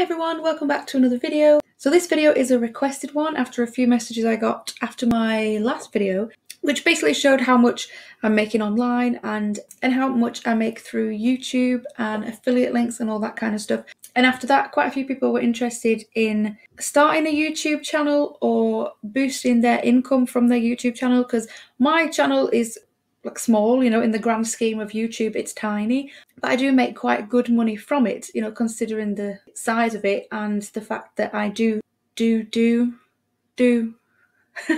everyone, welcome back to another video. So this video is a requested one after a few messages I got after my last video, which basically showed how much I'm making online and, and how much I make through YouTube and affiliate links and all that kind of stuff. And after that, quite a few people were interested in starting a YouTube channel or boosting their income from their YouTube channel because my channel is like small, you know, in the grand scheme of YouTube, it's tiny, but I do make quite good money from it, you know, considering the size of it and the fact that I do, do, do, do,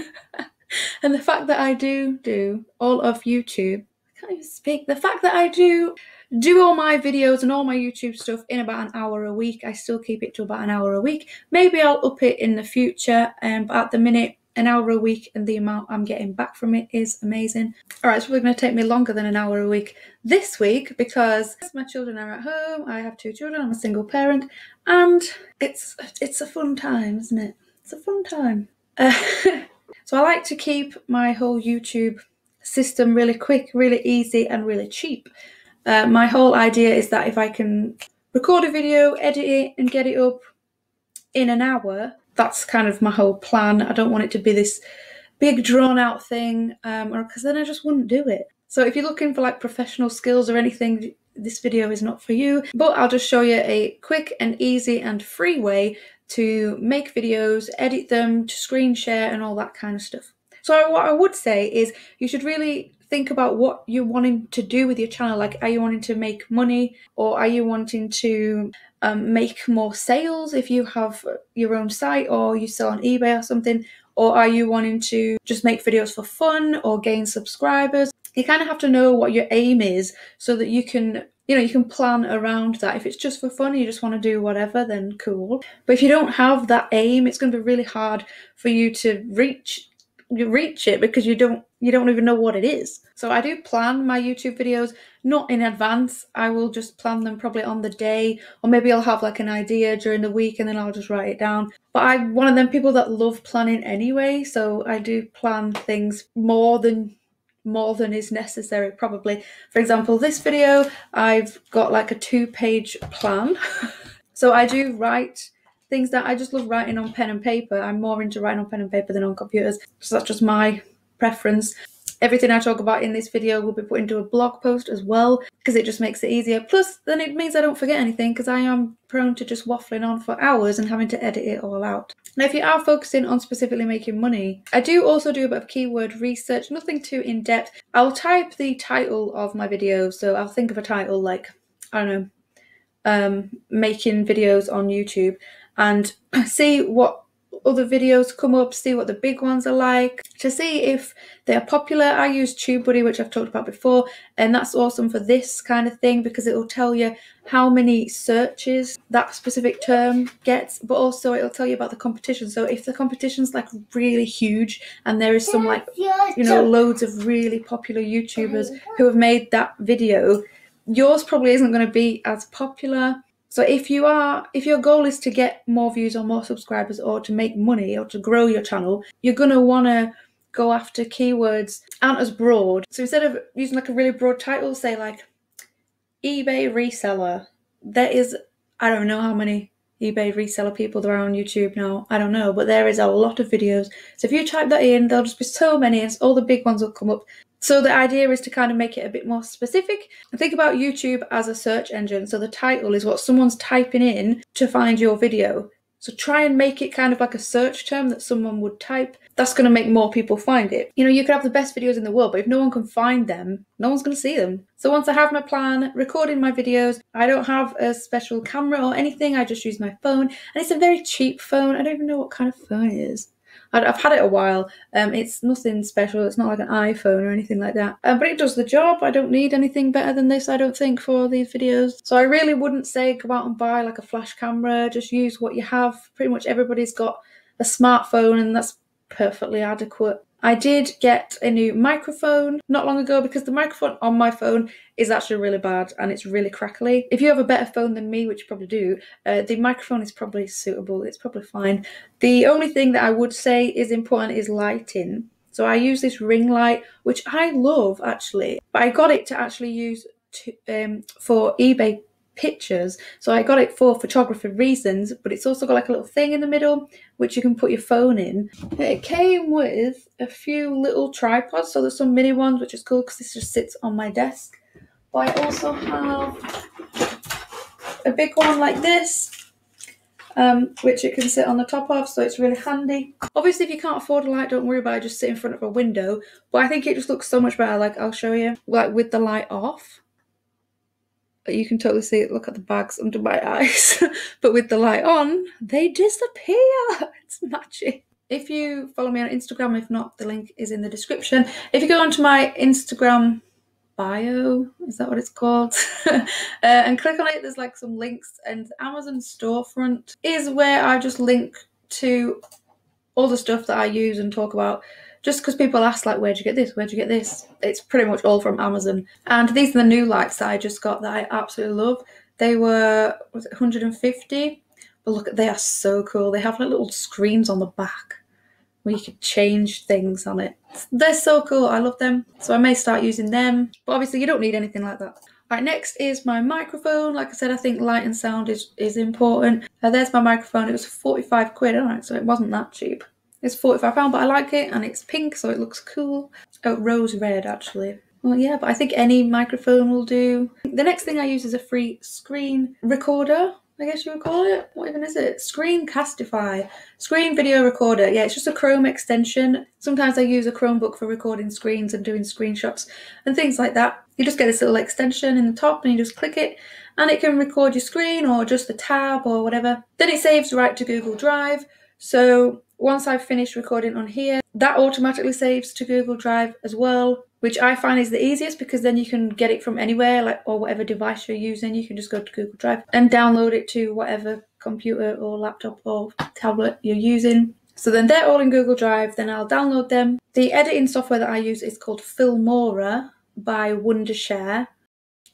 and the fact that I do, do all of YouTube. I can't even speak. The fact that I do do all my videos and all my YouTube stuff in about an hour a week. I still keep it to about an hour a week. Maybe I'll up it in the future, um, but at the minute, an hour a week and the amount I'm getting back from it is amazing. All right, it's probably going to take me longer than an hour a week this week because my children are at home. I have two children. I'm a single parent, and it's it's a fun time, isn't it? It's a fun time. Uh, so I like to keep my whole YouTube system really quick, really easy, and really cheap. Uh, my whole idea is that if I can record a video, edit it, and get it up in an hour, that's kind of my whole plan. I don't want it to be this big drawn out thing, um, or because then I just wouldn't do it. So if you're looking for like professional skills or anything, this video is not for you. But I'll just show you a quick and easy and free way to make videos, edit them, to screen share, and all that kind of stuff. So what I would say is you should really think about what you're wanting to do with your channel. Like, are you wanting to make money, or are you wanting to um, make more sales if you have your own site or you sell on eBay or something? Or are you wanting to just make videos for fun or gain subscribers? You kind of have to know what your aim is so that you can you know you can plan around that if it's just for fun you just want to do whatever then cool but if you don't have that aim it's going to be really hard for you to reach you reach it because you don't you don't even know what it is. So I do plan my YouTube videos not in advance. I will just plan them probably on the day or maybe I'll have like an idea during the week and then I'll just write it down. But I'm one of them people that love planning anyway, so I do plan things more than more than is necessary probably. For example, this video I've got like a two-page plan. so I do write things that I just love writing on pen and paper. I'm more into writing on pen and paper than on computers. So that's just my preference. Everything I talk about in this video will be put into a blog post as well because it just makes it easier. Plus, then it means I don't forget anything because I am prone to just waffling on for hours and having to edit it all out. Now, if you are focusing on specifically making money, I do also do a bit of keyword research, nothing too in depth. I'll type the title of my video, so I'll think of a title like, I don't know, um, making videos on YouTube and see what other videos come up, see what the big ones are like, to see if they are popular. I use TubeBuddy, which I've talked about before, and that's awesome for this kind of thing because it will tell you how many searches that specific term gets, but also it'll tell you about the competition. So if the competition's like really huge and there is some like, you know, loads of really popular YouTubers who have made that video, yours probably isn't going to be as popular so if you are if your goal is to get more views or more subscribers or to make money or to grow your channel, you're going to want to go after keywords aren't as broad. So instead of using like a really broad title, say like eBay reseller, there is I don't know how many eBay reseller people there are on YouTube now. I don't know, but there is a lot of videos. So if you type that in, there'll just be so many, and all the big ones will come up. So the idea is to kind of make it a bit more specific think about YouTube as a search engine. So the title is what someone's typing in to find your video. So try and make it kind of like a search term that someone would type. That's going to make more people find it. You know, you could have the best videos in the world, but if no one can find them, no one's going to see them. So once I have my plan, recording my videos, I don't have a special camera or anything. I just use my phone, and it's a very cheap phone. I don't even know what kind of phone it is. I've had it a while. Um, it's nothing special. It's not like an iPhone or anything like that. Um, but it does the job. I don't need anything better than this. I don't think for these videos. So I really wouldn't say go out and buy like a flash camera. Just use what you have. Pretty much everybody's got a smartphone, and that's perfectly adequate. I did get a new microphone not long ago because the microphone on my phone is actually really bad and it's really crackly. If you have a better phone than me, which you probably do, uh, the microphone is probably suitable. It's probably fine. The only thing that I would say is important is lighting. So I use this ring light, which I love actually, but I got it to actually use to, um, for eBay pictures. So I got it for photography reasons, but it's also got like a little thing in the middle which you can put your phone in. It came with a few little tripods, so there's some mini ones, which is cool because this just sits on my desk. But I also have a big one like this. Um, which it can sit on the top of, so it's really handy. Obviously, if you can't afford a light, don't worry about it, just sit in front of a window. But I think it just looks so much better, like I'll show you, like with the light off you can totally see it. Look at the bags under my eyes. but with the light on, they disappear. It's magic. If you follow me on Instagram, if not, the link is in the description. If you go onto my Instagram bio, is that what it's called? uh, and click on it, there's like some links, and Amazon storefront is where I just link to all the stuff that I use and talk about just because people ask like where'd you get this? Where'd you get this? It's pretty much all from amazon. And these are the new lights that i just got that i absolutely love. They were was it 150 but look they are so cool. They have like little screens on the back where you could change things on it. They're so cool. I love them. So i may start using them. But obviously you don't need anything like that. Right, next is my microphone. Like I said, I think light and sound is, is important. Uh, there's my microphone. It was 45 quid, alright, so it wasn't that cheap. It's £45, but I like it and it's pink, so it looks cool. Oh, rose red, actually. Well, yeah, but I think any microphone will do. The next thing I use is a free screen recorder, I guess you would call it. What even is it? Screencastify. Screen video recorder. Yeah, it's just a Chrome extension. Sometimes I use a Chromebook for recording screens and doing screenshots and things like that. You just get this little extension in the top and you just click it and it can record your screen or just the tab or whatever. Then it saves right to Google Drive. So once I've finished recording on here, that automatically saves to Google Drive as well, which I find is the easiest because then you can get it from anywhere, like or whatever device you're using. You can just go to Google Drive and download it to whatever computer or laptop or tablet you're using. So then they're all in Google Drive, then I'll download them. The editing software that I use is called Filmora by Wondershare.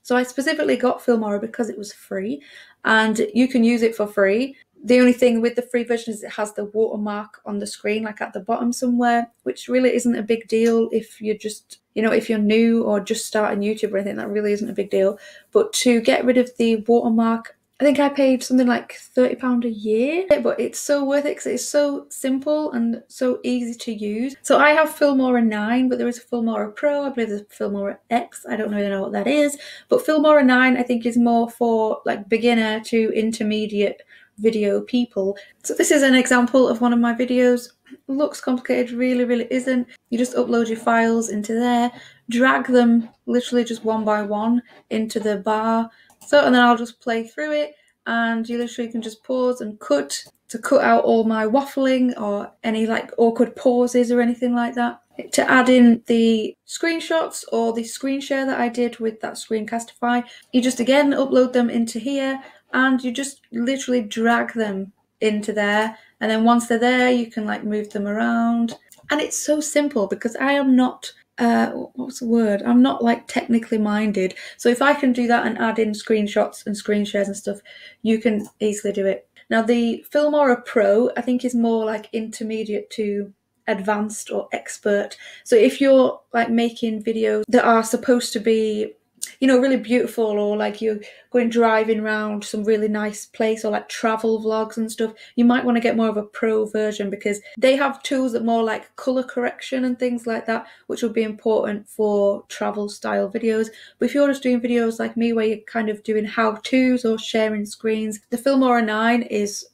So I specifically got Filmora because it was free and you can use it for free the only thing with the free version is it has the watermark on the screen, like at the bottom somewhere, which really isn't a big deal if you're just, you know, if you're new or just starting YouTube or anything, that really isn't a big deal. But to get rid of the watermark, I think I paid something like £30 a year, but it's so worth it because it's so simple and so easy to use. So I have Filmora 9, but there is a Filmora Pro, I believe there's Filmora X, I don't really know what that is. But Filmora 9 I think is more for like beginner to intermediate video people. So this is an example of one of my videos. Looks complicated, really, really isn't. You just upload your files into there, drag them literally just one by one into the bar. So, and then I'll just play through it and you literally can just pause and cut to cut out all my waffling or any like awkward pauses or anything like that. To add in the screenshots or the screen share that I did with that Screencastify, you just again upload them into here and you just literally drag them into there. And then once they're there you can like move them around. And it's so simple because i am not uh what's the word? I'm not like technically minded. So if i can do that and add in screenshots and screen shares and stuff you can easily do it. Now the filmora pro i think is more like intermediate to advanced or expert. So if you're like making videos that are supposed to be you know, really beautiful, or like you're going driving around some really nice place, or like travel vlogs and stuff, you might want to get more of a pro version because they have tools that more like color correction and things like that, which will be important for travel style videos. But if you're just doing videos like me, where you're kind of doing how to's or sharing screens, the Filmora 9 is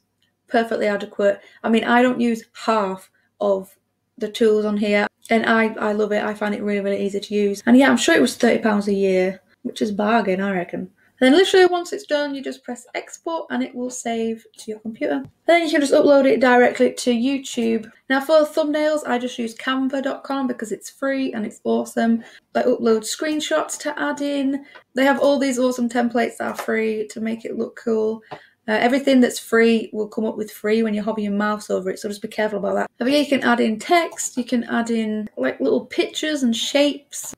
perfectly adequate. I mean, I don't use half of the tools on here and I, I love it. I find it really, really easy to use. And yeah, I'm sure it was £30 a year which is bargain, I reckon. And then literally once it's done, you just press export and it will save to your computer. Then you can just upload it directly to YouTube. Now for thumbnails, I just use canva.com because it's free and it's awesome. I upload screenshots to add in. They have all these awesome templates that are free to make it look cool. Uh, everything that's free will come up with free when you hover your mouse over it, so just be careful about that. But yeah, you can add in text, you can add in like little pictures and shapes.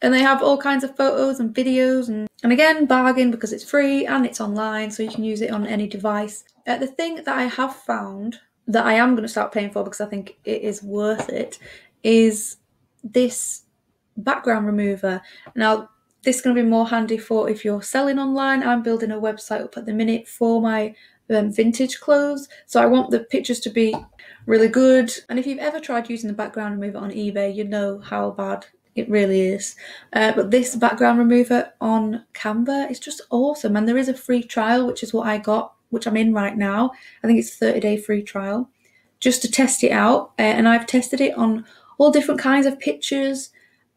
And they have all kinds of photos and videos and, and again bargain because it's free and it's online so you can use it on any device. Uh, the thing that i have found that i am going to start paying for because i think it is worth it is this background remover. Now this is going to be more handy for if you're selling online. I'm building a website up at the minute for my um, vintage clothes. So I want the pictures to be really good. And if you've ever tried using the background remover on eBay, you know how bad it really is. Uh, but this background remover on Canva is just awesome. And there is a free trial, which is what I got, which I'm in right now. I think it's 30 day free trial just to test it out. Uh, and I've tested it on all different kinds of pictures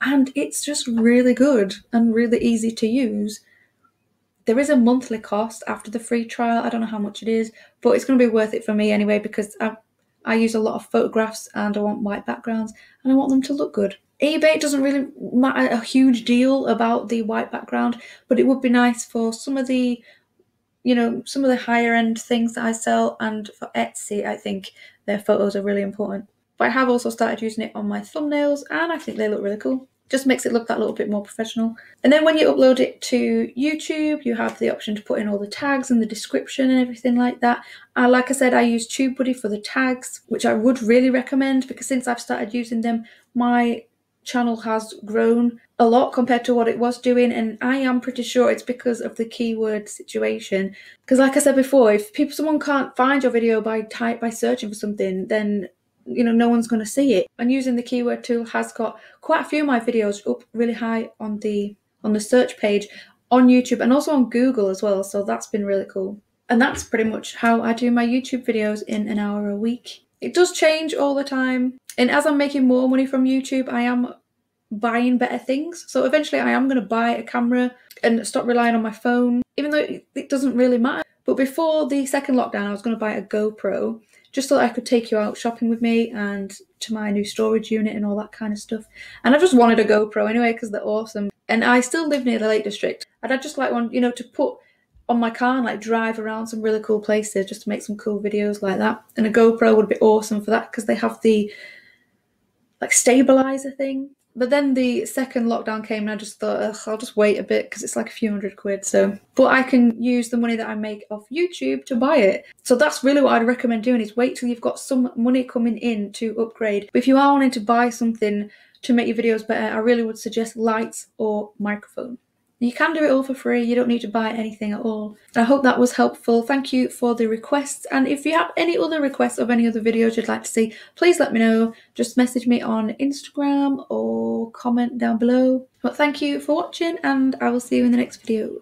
and it's just really good and really easy to use. There is a monthly cost after the free trial. I don't know how much it is, but it's going to be worth it for me anyway because I, I use a lot of photographs and I want white backgrounds and I want them to look good. eBay doesn't really matter a huge deal about the white background, but it would be nice for some of the, you know, some of the higher end things that I sell and for Etsy, I think their photos are really important. But I have also started using it on my thumbnails and I think they look really cool just makes it look that little bit more professional. And then when you upload it to YouTube, you have the option to put in all the tags and the description and everything like that. Uh, like I said, I use TubeBuddy for the tags, which I would really recommend because since I've started using them, my channel has grown a lot compared to what it was doing and I am pretty sure it's because of the keyword situation because like I said before if people someone can't find your video by type by searching for something then you know no one's going to see it. And using the keyword tool has got quite a few of my videos up really high on the on the search page on youtube and also on google as well so that's been really cool. And that's pretty much how i do my youtube videos in an hour a week. It does change all the time and as i'm making more money from youtube i am buying better things. So eventually i am going to buy a camera and stop relying on my phone even though it doesn't really matter. But before the second lockdown i was going to buy a gopro just that I could take you out shopping with me and to my new storage unit and all that kind of stuff. And I just wanted a GoPro anyway because they're awesome. And I still live near the Lake District. And I just like one, you know, to put on my car and like drive around some really cool places just to make some cool videos like that. And a GoPro would be awesome for that because they have the like stabilizer thing but then the second lockdown came and I just thought, I'll just wait a bit because it's like a few hundred quid. So, but I can use the money that I make off YouTube to buy it. So that's really what I'd recommend doing is wait till you've got some money coming in to upgrade. But if you are wanting to buy something to make your videos better, I really would suggest lights or microphone. You can do it all for free, you don't need to buy anything at all. I hope that was helpful. Thank you for the requests. And if you have any other requests of any other videos you'd like to see, please let me know. Just message me on Instagram or comment down below. But thank you for watching, and I will see you in the next video.